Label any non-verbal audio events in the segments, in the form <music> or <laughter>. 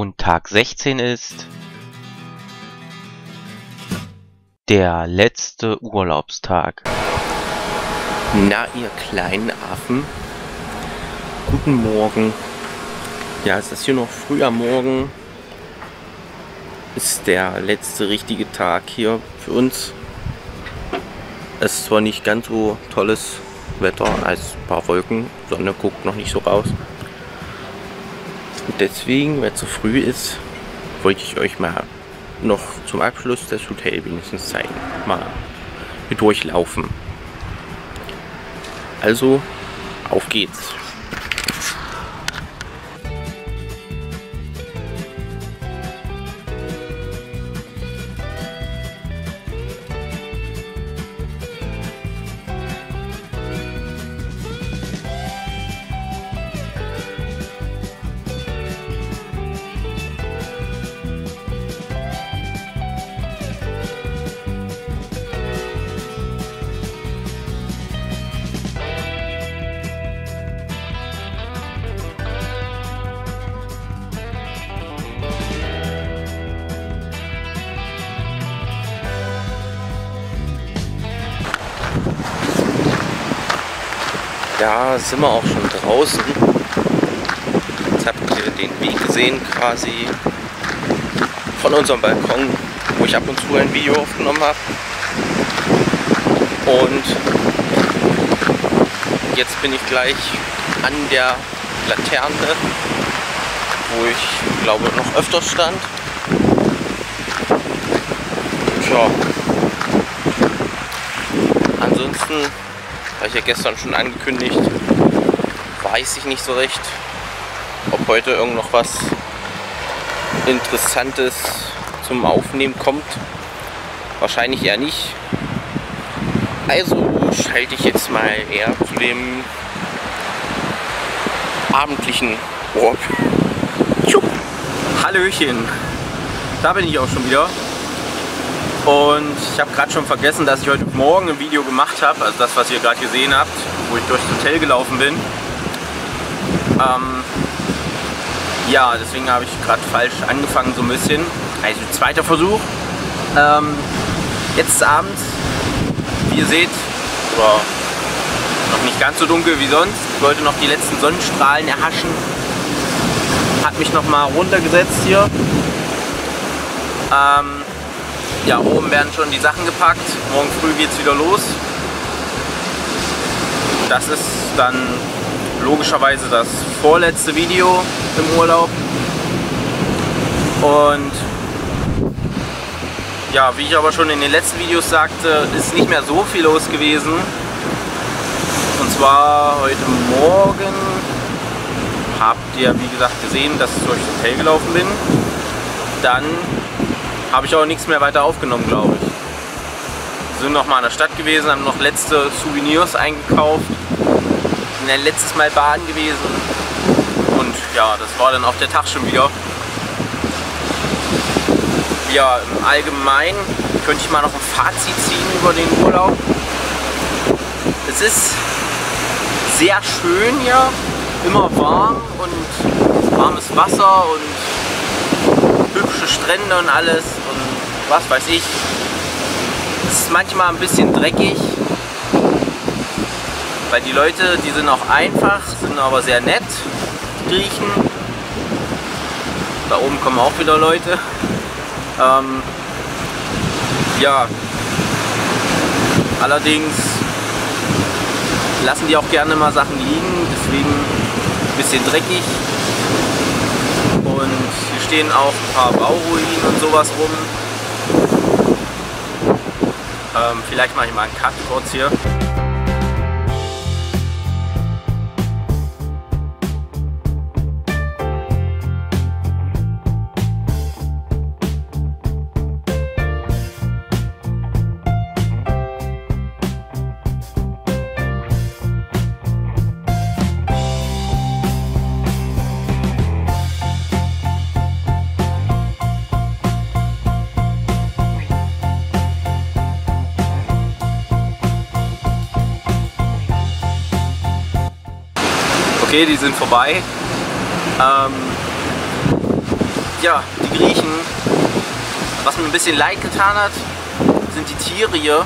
und Tag 16 ist der letzte Urlaubstag. Na, ihr kleinen Affen. Guten Morgen. Ja, es ist hier noch früh am Morgen. Ist der letzte richtige Tag hier für uns. Es ist zwar nicht ganz so tolles Wetter als ein paar Wolken. Sonne guckt noch nicht so raus. Deswegen, weil es so früh ist, wollte ich euch mal noch zum Abschluss das Hotel wenigstens zeigen. Mal durchlaufen. Also, auf geht's. Ja, sind wir auch schon draußen. Jetzt habt ihr den Weg gesehen quasi von unserem Balkon, wo ich ab und zu ein Video aufgenommen habe. Und jetzt bin ich gleich an der Laterne, wo ich glaube noch öfters stand. Tja. Ansonsten habe ich ja gestern schon angekündigt, weiß ich nicht so recht, ob heute irgend noch was Interessantes zum Aufnehmen kommt. Wahrscheinlich eher nicht. Also schalte ich jetzt mal eher zu dem abendlichen Warp. Hallöchen! Da bin ich auch schon wieder. Und ich habe gerade schon vergessen, dass ich heute Morgen ein Video gemacht habe, also das, was ihr gerade gesehen habt, wo ich durchs Hotel gelaufen bin. Ähm, ja, deswegen habe ich gerade falsch angefangen so ein bisschen. Also zweiter Versuch. Ähm, jetzt Abend, wie ihr seht, oder noch nicht ganz so dunkel wie sonst. Ich wollte noch die letzten Sonnenstrahlen erhaschen. Hat mich noch mal runtergesetzt hier. Ähm, ja, oben werden schon die Sachen gepackt. Morgen früh geht es wieder los. Das ist dann logischerweise das vorletzte Video im Urlaub. Und ja, wie ich aber schon in den letzten Videos sagte, ist nicht mehr so viel los gewesen. Und zwar heute Morgen habt ihr, wie gesagt, gesehen, dass ich durchs Hotel gelaufen bin. Dann habe ich auch nichts mehr weiter aufgenommen, glaube ich. Sind noch mal in der Stadt gewesen, haben noch letzte Souvenirs eingekauft. Sind ja letztes Mal baden gewesen. Und ja, das war dann auch der Tag schon wieder. Ja, im Allgemeinen könnte ich mal noch ein Fazit ziehen über den Urlaub. Es ist sehr schön hier, immer warm und warmes Wasser und hübsche Strände und alles was weiß ich. Es ist manchmal ein bisschen dreckig, weil die Leute, die sind auch einfach, sind aber sehr nett, Griechen. Da oben kommen auch wieder Leute. Ähm, ja, allerdings lassen die auch gerne mal Sachen liegen, deswegen ein bisschen dreckig. Und hier stehen auch ein paar Bauruinen und sowas rum. Ähm, vielleicht mache ich mal einen Cut kurz hier. Okay, die sind vorbei. Ähm, ja, die Griechen. Was mir ein bisschen leid getan hat, sind die Tiere hier.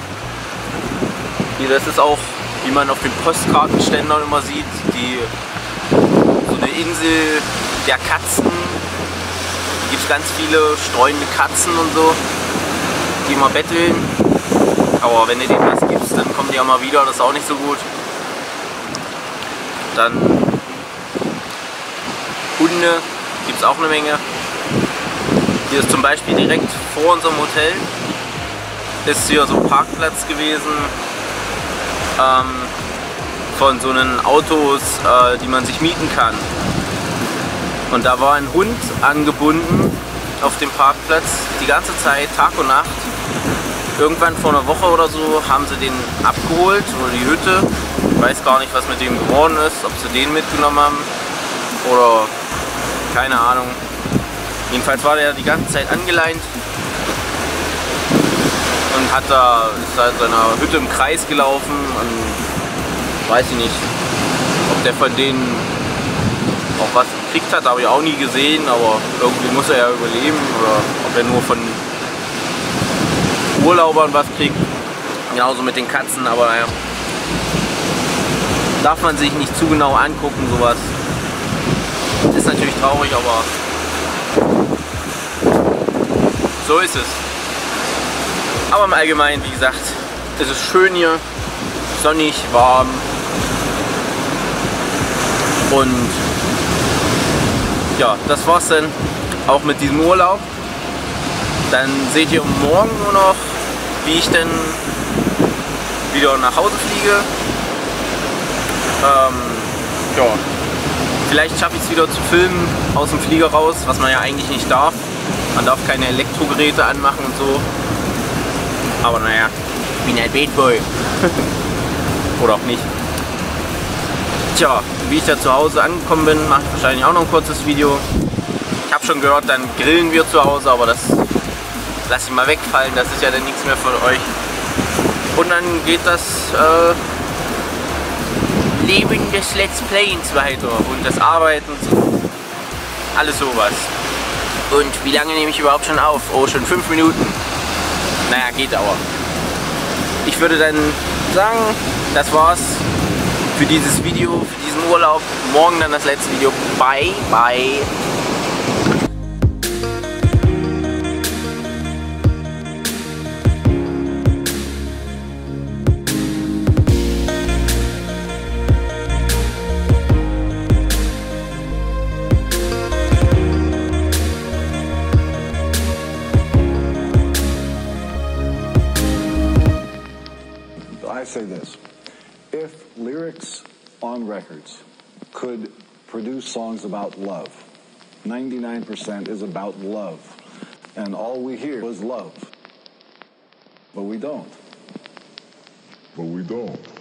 Hier, das ist auch, wie man auf den Postkartenständern immer sieht, die so eine Insel der Katzen. Hier gibt es ganz viele streunende Katzen und so, die immer betteln. Aber wenn du denen was gibst, dann kommen die auch mal wieder, das ist auch nicht so gut. Dann Hunde gibt es auch eine Menge. Hier ist zum Beispiel direkt vor unserem Hotel ist hier so ein Parkplatz gewesen ähm, von so einen Autos, äh, die man sich mieten kann. Und da war ein Hund angebunden auf dem Parkplatz die ganze Zeit, Tag und Nacht. Irgendwann vor einer Woche oder so haben sie den abgeholt oder die Hütte. Ich weiß gar nicht, was mit dem geworden ist, ob sie den mitgenommen haben oder keine Ahnung. Jedenfalls war der die ganze Zeit angeleint und hat da, ist in seiner Hütte im Kreis gelaufen und weiß ich nicht, ob der von denen auch was gekriegt hat, habe ich auch nie gesehen, aber irgendwie muss er ja überleben oder ob er nur von Urlaubern was kriegt. Genauso mit den Katzen, aber naja. Darf man sich nicht zu genau angucken, sowas. Ist natürlich traurig, aber so ist es. Aber im Allgemeinen, wie gesagt, ist es schön hier, sonnig, warm und ja, das war's dann auch mit diesem Urlaub. Dann seht ihr morgen nur noch, wie ich denn wieder nach Hause fliege. Ähm, ja, vielleicht schaffe ich es wieder zu filmen aus dem Flieger raus, was man ja eigentlich nicht darf. Man darf keine Elektrogeräte anmachen und so. Aber naja, ich bin ein Bad Boy. <laughs> Oder auch nicht. Tja, wie ich da zu Hause angekommen bin, mache ich wahrscheinlich auch noch ein kurzes Video. Ich habe schon gehört, dann grillen wir zu Hause, aber das lasse ich mal wegfallen, das ist ja dann nichts mehr für euch. Und dann geht das äh, Leben des Let's Playens weiter und das Arbeiten, alles sowas. Und wie lange nehme ich überhaupt schon auf? Oh, schon fünf Minuten. Naja, geht aber. Ich würde dann sagen, das war's für dieses Video, für diesen Urlaub. Morgen dann das letzte Video. Bye, bye. Say this if lyrics on records could produce songs about love, 99% is about love, and all we hear is love. But we don't. But we don't.